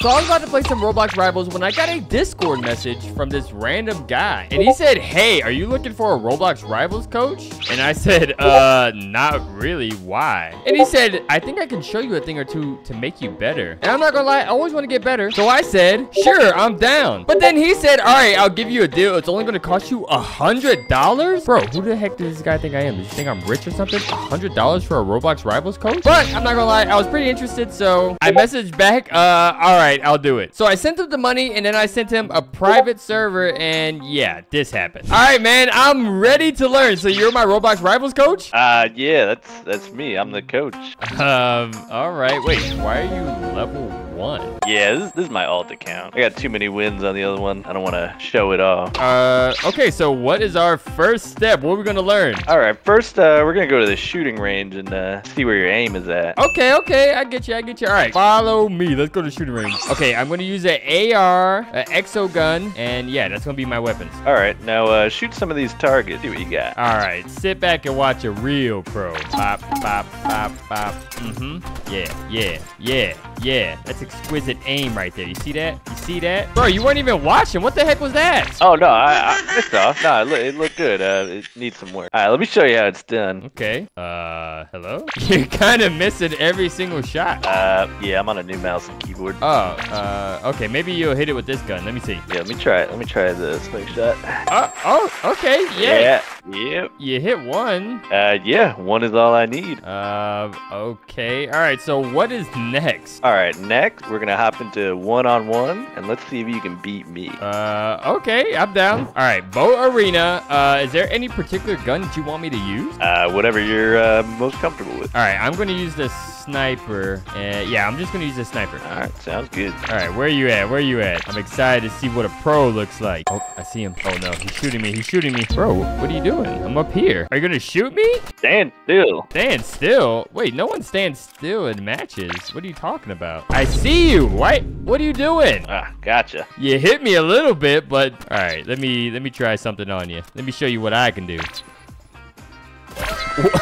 So I was about to play some Roblox Rivals when I got a Discord message from this random guy. And he said, hey, are you looking for a Roblox Rivals coach? And I said, uh, not really. Why? And he said, I think I can show you a thing or two to make you better. And I'm not gonna lie, I always want to get better. So I said, sure, I'm down. But then he said, all right, I'll give you a deal. It's only gonna cost you a hundred dollars? Bro, who the heck does this guy think I am? Does he think I'm rich or something? A hundred dollars for a Roblox Rivals coach? But I'm not gonna lie, I was pretty interested, so I messaged back, uh, all right, I'll do it. So I sent him the money, and then I sent him a private server, and yeah, this happened. All right, man, I'm ready to learn. So you're my Roblox Rivals coach? Uh, yeah, that's that's me. I'm the coach. Um, all right. Wait, why are you level one? Yeah, this, this is my alt account. I got too many wins on the other one. I don't want to show it off. Uh, okay, so what is our first step? What are we gonna learn? All right, first, uh, we're gonna go to the shooting range and uh, see where your aim is at. Okay, okay, I get you, I get you. All right, follow me. Let's go to shooting range. Okay, I'm gonna use an AR, an exo gun, and yeah, that's gonna be my weapons. All right, now uh, shoot some of these targets. See what you got. All right, sit back and watch a real pro. Pop, pop, pop, pop. Mm-hmm. Yeah, yeah, yeah, yeah. That's exquisite aim right there. You see that? You see that? Bro, you weren't even watching. What the heck was that? Oh no, I, I missed off. No, it, look, it looked good. Uh, it needs some work. All right, let me show you how it's done. Okay. Uh, hello? You're kind of missing every single shot. Uh, yeah, I'm on a new mouse and keyboard. Oh, uh, okay. Maybe you'll hit it with this gun. Let me see. Yeah, let me try it. Let me try the swing shot. Oh, oh, okay. Yeah. Yeah. Yep. You hit one. Uh, yeah, one is all I need. Uh, okay. All right. So what is next? All right, next we're gonna hop into one-on-one, and let's see if you can beat me. Uh, okay. I'm down. All right. Boat Arena. Uh, is there any particular gun that you want me to use? Uh, whatever you're uh, most comfortable with. All right. I'm going to use the sniper. Uh, yeah, I'm just going to use the sniper. All right, sounds good. All right, where are you at? Where are you at? I'm excited to see what a pro looks like. Oh, I see him. Oh no, he's shooting me. He's shooting me. Bro, what are you doing? I'm up here. Are you gonna shoot me? Stand still. Stand still? Wait, no one stands still in matches. What are you talking about? I see you. What? What are you doing? Ah, gotcha. You hit me a little bit, but all right. Let me let me try something on you. Let me show you what I can do.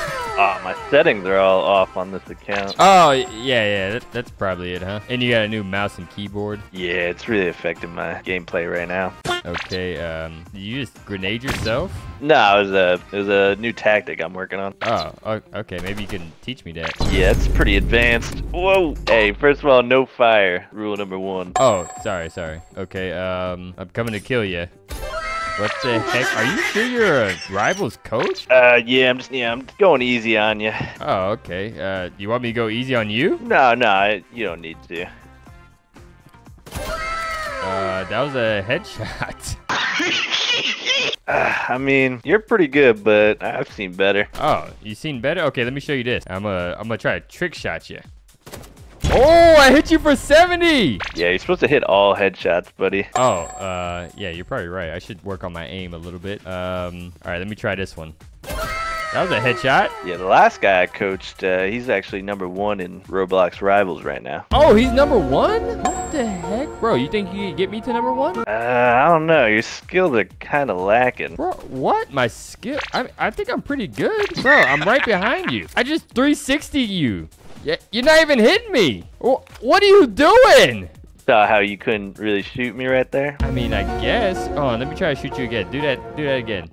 Ah, my settings are all off on this account. Oh yeah, yeah. That, that's probably it, huh? And you got a new mouse and keyboard. Yeah, it's really affecting my gameplay right now. Okay. Um, you just grenade yourself? No, it was a it was a new tactic I'm working on. Oh, okay. Maybe you can teach me that. Yeah, it's pretty advanced. Whoa. Hey, first of all, no fire. Rule number one. Oh, sorry, sorry. Okay, um, I'm coming to kill you. What the heck? Are you sure you're a rival's coach? Uh, yeah, I'm just yeah, I'm going easy on you. Oh, okay. Uh, you want me to go easy on you? No, no, I- you don't need to. Uh, that was a headshot. Uh, I mean, you're pretty good, but I've seen better. Oh, you seen better? Okay, let me show you this. I'm gonna, I'm gonna try to trick shot you. Oh, I hit you for 70! Yeah, you're supposed to hit all headshots, buddy. Oh, uh, yeah, you're probably right. I should work on my aim a little bit. Um, all right, let me try this one. That was a headshot. Yeah, the last guy I coached, uh, he's actually number one in Roblox Rivals right now. Oh, he's number one? What the heck? Bro, you think you can get me to number one? Uh, I don't know. Your skills are kind of lacking. Bro, what? My skill? I, I think I'm pretty good. Bro, I'm right behind you. I just 360 you. Yeah, you're not even hitting me. What are you doing? Saw how you couldn't really shoot me right there? I mean, I guess. Oh, let me try to shoot you again. Do that. Do that again.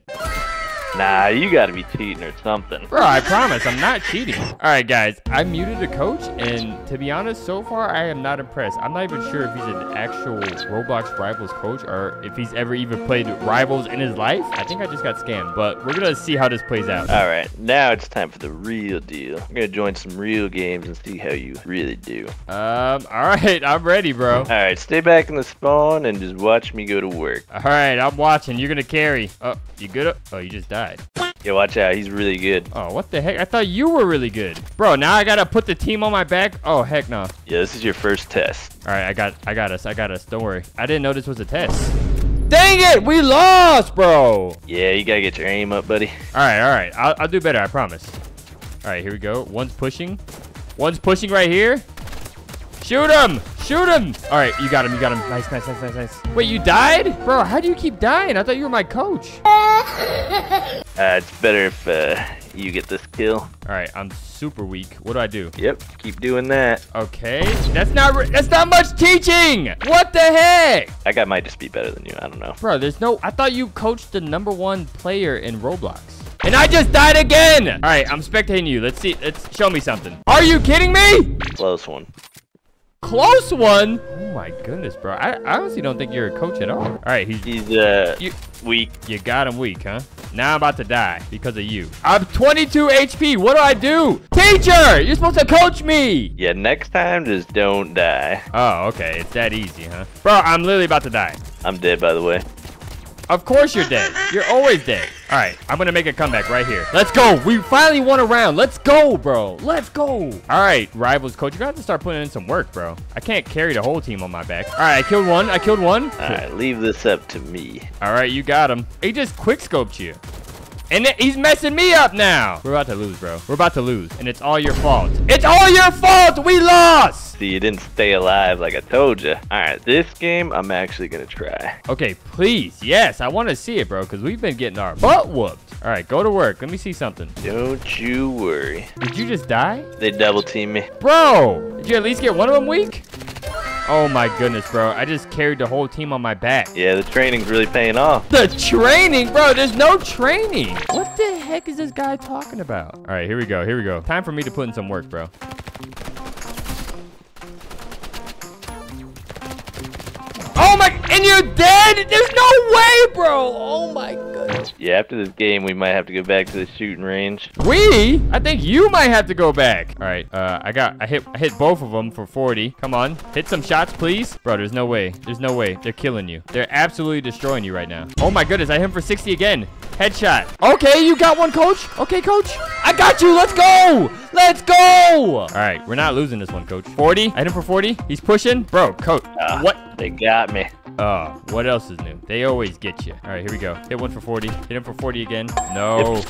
Nah, you gotta be cheating or something. Bro, I promise, I'm not cheating. All right, guys, I muted a coach, and to be honest, so far, I am not impressed. I'm not even sure if he's an actual Roblox Rivals coach or if he's ever even played Rivals in his life. I think I just got scammed, but we're gonna see how this plays out. All right, now it's time for the real deal. I'm gonna join some real games and see how you really do. Um, all right, I'm ready, bro. All right, stay back in the spawn and just watch me go to work. All right, I'm watching. You're gonna carry. Oh, you good? Oh, you just died. Yeah, watch out. He's really good. Oh, what the heck? I thought you were really good. Bro, now I gotta put the team on my back? Oh, heck no. Yeah, this is your first test. All right, I got, I got us. I got us. Don't worry. I didn't know this was a test. Dang it, we lost, bro. Yeah, you gotta get your aim up, buddy. All right, all right. I'll, I'll do better. I promise. All right, here we go. One's pushing. One's pushing right here. Shoot him! Shoot him! All right, you got him. You got him. Nice, nice, nice, nice, nice. Wait, you died, bro? How do you keep dying? I thought you were my coach. Uh, it's better if uh, you get this kill. All right, I'm super weak. What do I do? Yep, keep doing that. Okay, that's not that's not much teaching. What the heck, That guy might just be better than you. I don't know. bro? There's no. I thought you coached the number one player in Roblox. And I just died again! All right, I'm spectating you. Let's see. Let's show me something. Are you kidding me? Close one. Close one. Oh my goodness, bro. I, I honestly don't think you're a coach at all. All right, he's He's uh You- weak. You got him weak, huh? Now I'm about to die because of you. I'm 22 HP. What do I do? Teacher, you're supposed to coach me. Yeah, next time just don't die. Oh, okay. It's that easy, huh? Bro, I'm literally about to die. I'm dead by the way. Of course you're dead. You're always dead. All right, I'm going to make a comeback right here. Let's go. We finally won a round. Let's go, bro. Let's go. All right, rivals coach, you're going to have to start putting in some work, bro. I can't carry the whole team on my back. All right, I killed one. I killed one. Alright, leave this up to me. All right, you got him. He just quick scoped you. And then he's messing me up now. We're about to lose, bro. We're about to lose. And it's all your fault. It's all your fault. We lost. See, you didn't stay alive like I told you. Alright, this game I'm actually gonna try. Okay, please. Yes, I want to see it, bro, because we've been getting our butt whooped. All right, go to work. Let me see something. Don't you worry. Did you just die? They double team me. Bro, did you at least get one of them weak? Oh my goodness, bro. I just carried the whole team on my back. Yeah, the training's really paying off. The training, bro. There's no training. What the heck is this guy talking about? All right, here we go. Here we go. Time for me to put in some work, bro. Oh my, and you're dead? There's no way, bro. Oh my. Yeah, after this game we might have to go back to the shooting range. We? I think you might have to go back. All right, uh, I got, I hit, I hit both of them for 40. Come on, hit some shots, please. Bro, there's no way. There's no way. They're killing you. They're absolutely destroying you right now. Oh my goodness, I hit him for 60 again. Headshot. Okay, you got one, coach. Okay, coach. I got you. Let's go. Let's go. All right, we're not losing this one, coach. 40. I hit him for 40. He's pushing. Bro, coach. Ah. What? They got me. Oh, what else is new? They always get you. All right, here we go. Hit one for 40. Hit him for 40 again. No.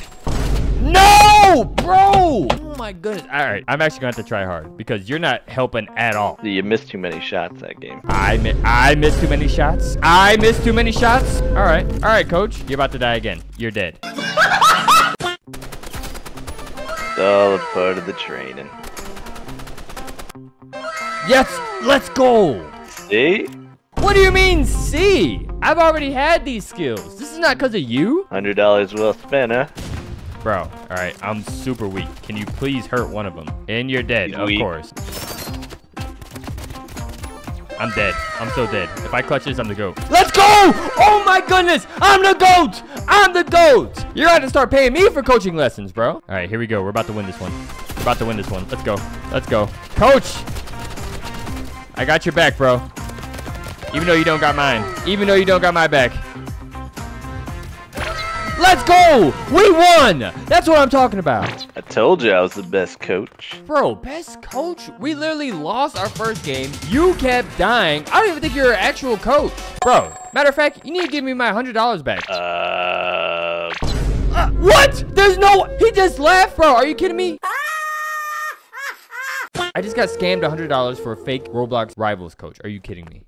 No, bro. Oh my goodness. All right, I'm actually going to have to try hard because you're not helping at all. You missed too many shots that game. I mi I missed too many shots. I missed too many shots. All right. All right, coach. You're about to die again. You're dead. It's all a part of the training. Yes, let's go. See? What do you mean, see? I've already had these skills. This is not because of you. Hundred dollars well spent, huh? Bro, all right, I'm super weak. Can you please hurt one of them? And you're dead, He's of weak. course. I'm dead. I'm so dead. If I clutch this, I'm the GOAT. Let's go! Oh my goodness! I'm the GOAT! I'm the GOAT! You're to start paying me for coaching lessons, bro. All right, here we go. We're about to win this one. We're about to win this one. Let's go. Let's go. Coach! I got your back, bro. Even though you don't got mine. Even though you don't got my back. Let's go! We won! That's what I'm talking about. I told you I was the best coach. Bro, best coach? We literally lost our first game. You kept dying. I don't even think you're an actual coach. Bro, matter of fact, you need to give me my $100 back. Uh, Uh, what? There's no... He just left, bro. Are you kidding me? I just got scammed $100 for a fake Roblox Rivals coach. Are you kidding me?